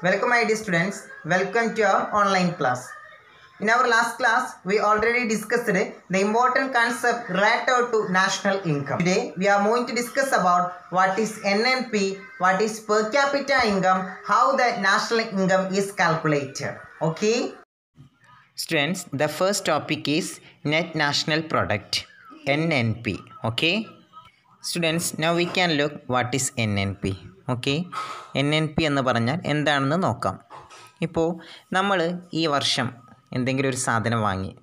Welcome, my dear students. Welcome to our online class. In our last class, we already discussed the important concept related to national income. Today, we are going to discuss about what is NNP, what is per capita income, how the national income is calculated. Okay. Students, the first topic is net national product, NNP. Okay. Students, now we can look what is NNP. Okay? N N P എന്ന് പറഞ്ഞാൽ എന്താണെന്ന് നോക്കാം. ഇപ്പോൾ നമ്മൾ ഈ വർഷം എന്തെങ്കിലും ഒരു സാധനം വാങ്ങി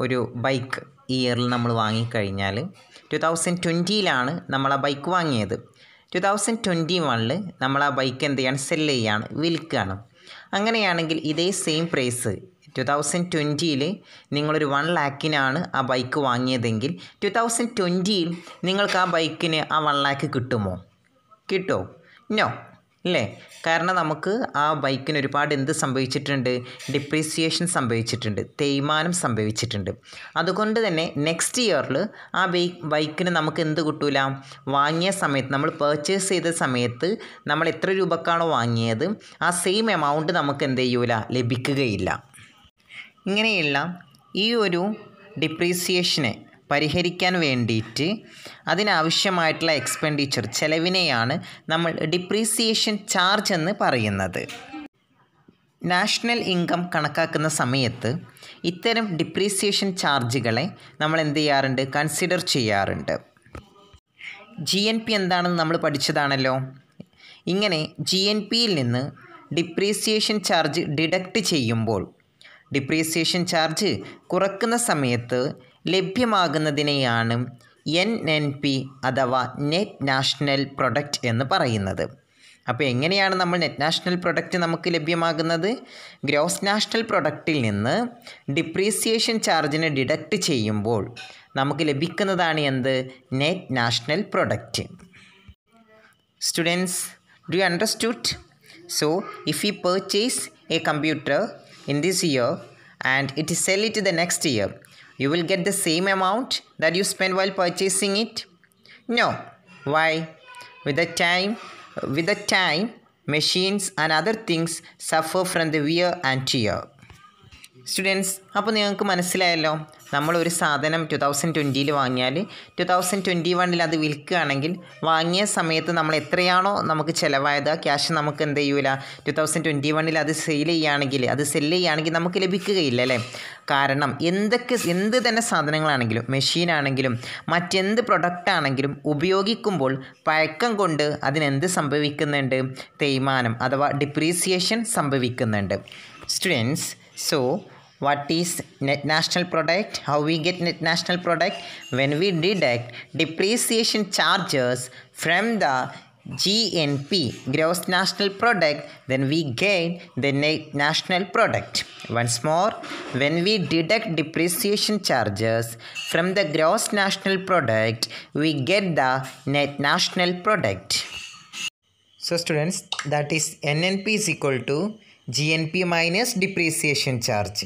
ഒരു ബൈക്ക് ഈ ഇയറിൽ നമ്മൾ വാങ്ങിക്കഴിഞ്ഞാൽ ടു തൗസൻഡ് ട്വന്റിയിലാണ് നമ്മൾ ആ ബൈക്ക് വാങ്ങിയത്. ടു തൗസൻഡ് ട്വന്റി വണ്ണിൽ നമ്മൾ ആ ബൈക്ക് എന്ത് ചെയ്യാണ് സെല്ല് ചെയ്യാണ് വിൽക്കുകയാണ്. അങ്ങനെയാണെങ്കിൽ ഇതേ സെയിം പ്രൈസ് ടു തൗസൻഡ് ട്വന്റിയിൽ നിങ്ങളൊരു വൺ ലാക്കിനാണ് ആ ബൈക്ക് വാങ്ങിയതെങ്കിൽ ടു തൗസൻഡ് ട്വന്റിയിൽ നിങ്ങൾക്ക് ആ ബൈക്കിന് ആ വൺ ലാക്ക് കിട്ടുമോ? കിട്ടുമോ നോ അല്ലേ കാരണം നമുക്ക് ആ ബൈക്കിന് ഒരുപാട് എന്ത് സംഭവിച്ചിട്ടുണ്ട്? ഡിപ്രീസിയേഷൻ സംഭവിച്ചിട്ടുണ്ട്. തേയ്മാനം സംഭവിച്ചിട്ടുണ്ട്. അതുകൊണ്ട് തന്നെ നെക്സ്റ്റ് ഇയറിൽ ആ ബൈക്ക് ബൈക്കിന് നമുക്ക് എന്ത് കിട്ടൂല? വാങ്ങിയ സമയത്ത് നമ്മൾ പേർച്ചേസ് ചെയ്ത സമയത്ത് നമ്മൾ എത്ര രൂപക്കാണോ വാങ്ങിയത് ആ സെയിം എമൗണ്ട് നമുക്ക് എന്ത് ചെയ്യൂല? ലഭിക്കുകയില്ല. ഇങ്ങനെയുള്ള ഈ ഒരു ഡിപ്രീസിയേഷനെ പരിഹരിക്കാൻ വേണ്ടിയിട്ട് അതിനാവശ്യമായിട്ടുള്ള എക്സ്പെൻഡിച്ചർ ചെലവിനെയാണ് നമ്മൾ ഡിപ്രീസിയേഷൻ ചാർജ് എന്ന് പറയുന്നത്. നാഷണൽ ഇൻകം കണക്കാക്കുന്ന സമയത്ത് ഇത്തരം ഡിപ്രീസിയേഷൻ ചാർജുകളെ നമ്മൾ എന്ത് ചെയ്യാറുണ്ട്? കൺസിഡർ ചെയ്യാറുണ്ട്. ജി എൻ പി എന്താണെന്ന് നമ്മൾ പഠിച്ചതാണല്ലോ. ഇങ്ങനെ ജി എൻ പിയിൽ നിന്ന് ഡിപ്രീസിയേഷൻ ചാർജ് ഡിഡക്റ്റ് ചെയ്യുമ്പോൾ ഡിപ്രീസിയേഷൻ ചാർജ് കുറക്കുന്ന സമയത്ത് ലഭ്യമാകുന്നതിനെയാണ് എൻ എൻ പി അഥവാ നെറ്റ് നാഷണൽ പ്രൊഡക്റ്റ് എന്ന് പറയുന്നത്. അപ്പോൾ എങ്ങനെയാണ് നമ്മൾ നെറ്റ് നാഷണൽ പ്രൊഡക്റ്റ് നമുക്ക് ലഭ്യമാകുന്നത്? ഗ്രോസ് നാഷണൽ പ്രൊഡക്റ്റിൽ നിന്ന് ഡിപ്രീസിയേഷൻ ചാർജിനെ ഡിഡക്റ്റ് ചെയ്യുമ്പോൾ നമുക്ക് ലഭിക്കുന്നതാണ് എന്ത്? Net national product. Students do you understood? So if you purchase a computer in this year and it is sell it the next year you will get the same amount that you spend while purchasing it? No. Why? With the time with the time machines and other things suffer from the wear and tear students അപ്പോൾ നിങ്ങൾക്ക് മനസ്സിലായല്ലോ നമ്മളൊരു സാധനം two thousand ട്വന്റിയിൽ വാങ്ങിയാൽ two thousand twenty വണ്ണിൽ അത് വിൽക്കുകയാണെങ്കിൽ വാങ്ങിയ സമയത്ത് നമ്മൾ എത്രയാണോ നമുക്ക് ചിലവായത് ആ ക്യാഷ് നമുക്ക് എന്ത് ചെയ്യൂല? ടു തൗസൻഡ് ട്വന്റി വണ്ണിൽ അത് സെയിൽ ചെയ്യുകയാണെങ്കിൽ അത് സെൽ ചെയ്യുകയാണെങ്കിൽ നമുക്ക് ലഭിക്കുകയില്ല അല്ലേ? കാരണം എന്തൊക്കെ എന്ത് തന്നെ സാധനങ്ങളാണെങ്കിലും മെഷീനാണെങ്കിലും മറ്റെന്ത് പ്രൊഡക്റ്റ് ആണെങ്കിലും ഉപയോഗിക്കുമ്പോൾ പഴക്കം കൊണ്ട് അതിനെന്ത് സംഭവിക്കുന്നുണ്ട്? തേയ്മാനം അഥവാ ഡിപ്രീസിയേഷൻ സംഭവിക്കുന്നുണ്ട്. Students So, what is net national product? How we get net national product? When we deduct depreciation charges from the GNP, gross national product, then we get the net national product. Once more, when we deduct depreciation charges from the gross national product, we get the net national product. So, students, that is NNP is equal to GNP minus depreciation charge.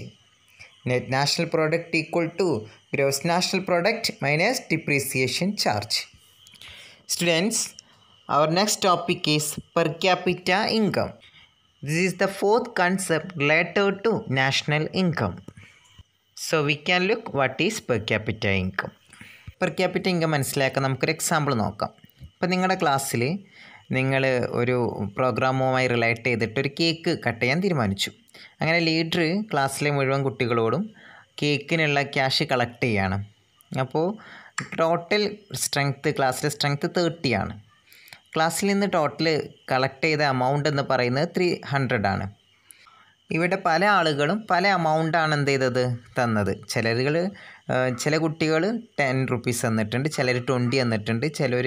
Net national product equal to gross national product minus depreciation charge. Students, our next topic is per capita income. This is the fourth concept related to national income. So we can look what is per capita income. Per capita income മനസ്സിലാക്കാൻ നമുക്കൊരു example നോക്കാം ഇപ്പം നിങ്ങളുടെ ക്ലാസ്സിൽ നിങ്ങൾ ഒരു പ്രോഗ്രാമുമായി relate ചെയ്തിട്ട് ഒരു കേക്ക് കട്ട് ചെയ്യാൻ തീരുമാനിച്ചു. അങ്ങനെ ലീഡർ ക്ലാസ്സിലെ മുഴുവൻ കുട്ടികളോടും കേക്കിനുള്ള ക്യാഷ് കളക്ട് ചെയ്യാണ്. അപ്പോൾ ടോട്ടൽ സ്ട്രെങ്ത്ത് ക്ലാസ്സിലെ സ്ട്രെങ്ത്ത് തേർട്ടിയാണ് ക്ലാസ്സിൽ നിന്ന് ടോട്ടൽ കളക്ട് ചെയ്ത എമൗണ്ട് എന്ന് പറയുന്നത് ത്രീ ഹൺഡ്രഡ് ആണ്. ഇവിടെ പല ആളുകളും പല എമൗണ്ടാണ് എന്ത് ചെയ്തത്? തന്നത്. ചിലരുകൾ ചില കുട്ടികൾ ടെൻ റുപ്പീസ് തന്നിട്ടുണ്ട് ചിലർ ട്വന്റി തന്നിട്ടുണ്ട് ചിലർ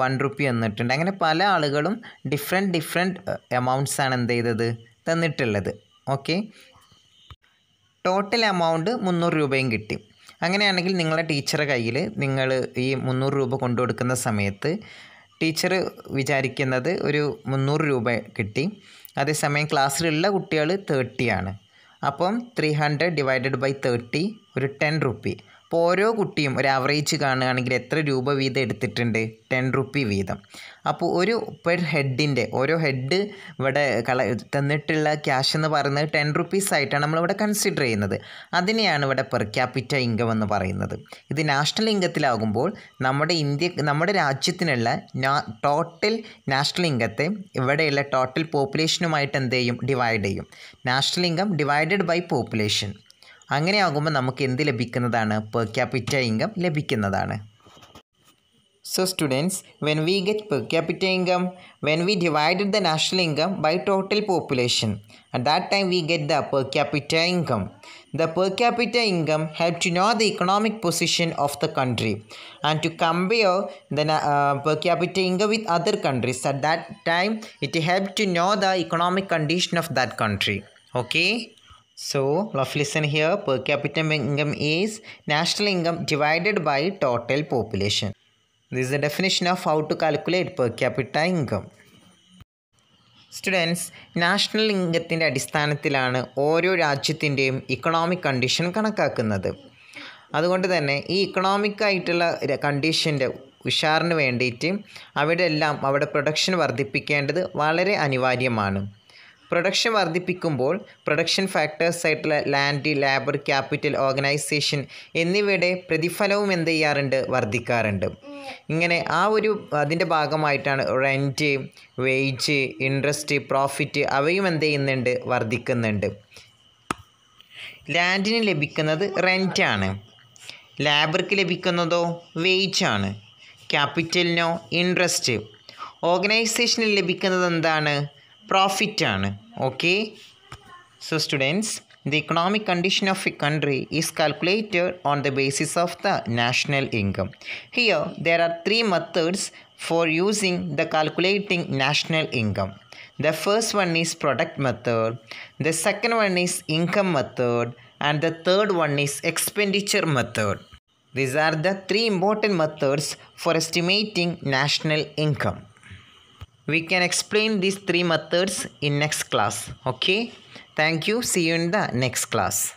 വൺ റുപ്പി തന്നിട്ടുണ്ട്. അങ്ങനെ പല ആളുകളും ഡിഫറെന്റ് ഡിഫറെന്റ് എമൗണ്ട്സ് ആണ് എന്ത് ചെയ്തത്? തന്നിട്ടുള്ളത്. ഓക്കെ ടോട്ടൽ എമൗണ്ട് മുന്നൂറ് രൂപയും കിട്ടി. അങ്ങനെയാണെങ്കിൽ നിങ്ങളുടെ ടീച്ചറെ കയ്യിൽ നിങ്ങൾ ഈ മുന്നൂറ് രൂപ കൊണ്ടു കൊടുക്കുന്ന സമയത്ത് ടീച്ചർ വിചാരിക്കുന്നത് ഒരു മുന്നൂറ് രൂപ കിട്ടി. അതേസമയം ക്ലാസ്സിലുള്ള കുട്ടികൾ തേർട്ടിയാണ് അപ്പം three hundred divided by thirty ഒരു ടെൻ റുപ്പി അപ്പോൾ ഓരോ കുട്ടിയും ഒരു ആവറേജ് കാണുകയാണെങ്കിൽ എത്ര രൂപ വീതം എടുത്തിട്ടുണ്ട്? ടെൻ റുപ്പി വീതം. അപ്പോൾ ഒരു പെർ ഹെഡിന്റെ ഓരോ ഹെഡ് ഇവിടെ കള തന്നിട്ടുള്ള ക്യാഷ് എന്ന് പറയുന്നത് ടെൻ റുപ്പീസ് ആയിട്ടാണ് നമ്മളിവിടെ കൺസിഡർ ചെയ്യുന്നത്. അതിനെയാണ് ഇവിടെ പെർ ക്യാപിറ്റ ഇൻകം എന്ന് പറയുന്നത്. ഇത് നാഷണൽ ഇൻകത്തിലാകുമ്പോൾ നമ്മുടെ ഇന്ത്യ നമ്മുടെ രാജ്യത്തിനുള്ള ടോട്ടൽ നാഷണൽ ഇൻകത്തെ ഇവിടെയുള്ള ടോട്ടൽ പോപ്പുലേഷനുമായിട്ട് എന്ത് ചെയ്യും? ഡിവൈഡ് ചെയ്യും. National income divided by population അങ്ങനെയാകുമ്പോൾ നമുക്ക് എന്ത് ലഭിക്കുന്നതാണ് പെർ ക്യാപിറ്റ ഇൻകം ലഭിക്കുന്നതാണ് So students, when we get per capita income, when we divided the national income by total population, at that time we get the per capita income. The per capita income help to know the economic position of the country and to compare the uh, per capita income with other countries. At that time, it help to know the economic condition of that country. Okay. So, ലഫ് listen here. Per capita income is national income divided by total population. This is the definition of how to calculate per income. Students national ഇൻകത്തിന്റെ അടിസ്ഥാനത്തിലാണ് ഓരോ രാജ്യത്തിന്റെയും economic condition കണക്കാക്കുന്നത് അതുകൊണ്ട് തന്നെ ഈ economic ആയിട്ടുള്ള കണ്ടീഷന്റെ ഉഷാറിന് വേണ്ടിയിട്ട് അവിടെ എല്ലാം അവിടെ പ്രൊഡക്ഷൻ വർദ്ധിപ്പിക്കേണ്ടത് വളരെ അനിവാര്യമാണ് പ്രൊഡക്ഷൻ വർദ്ധിപ്പിക്കുമ്പോൾ പ്രൊഡക്ഷൻ ഫാക്ടേഴ്സ് ആയിട്ടുള്ള ലാൻഡ് ലേബർ ക്യാപിറ്റൽ ഓർഗനൈസേഷൻ എന്നിവയുടെ പ്രതിഫലവും എന്ത് ചെയ്യാറുണ്ട്? വർദ്ധിക്കാറുണ്ട്. ഇങ്ങനെ ആ ഒരു അതിന്റെ ഭാഗമായിട്ടാണ് റെന്റ് വേജ് ഇൻട്രസ്റ്റ് പ്രോഫിറ്റ് അവയും എന്ത് ചെയ്യുന്നുണ്ട്? വർദ്ധിക്കുന്നുണ്ട്. ലാൻഡിന് ലഭിക്കുന്നത് റെന്റാണ് ലേബർക്ക് ലഭിക്കുന്നതോ? വേജാണ് ക്യാപിറ്റലിനോ? ഇൻട്രസ്റ്റ് ഓർഗനൈസേഷനിൽ ലഭിക്കുന്നത് എന്താണ്? പ്രോഫിറ്റാണ് okay so students the economic condition of a country is calculated on the basis of the national income. Here, there are three methods for using the calculating national income. The first one is product method, the second one is income method, and the third one is expenditure method. These are the three important methods for estimating national income. We can explain these three methods in next class. Okay. Thank you. See you in the next class.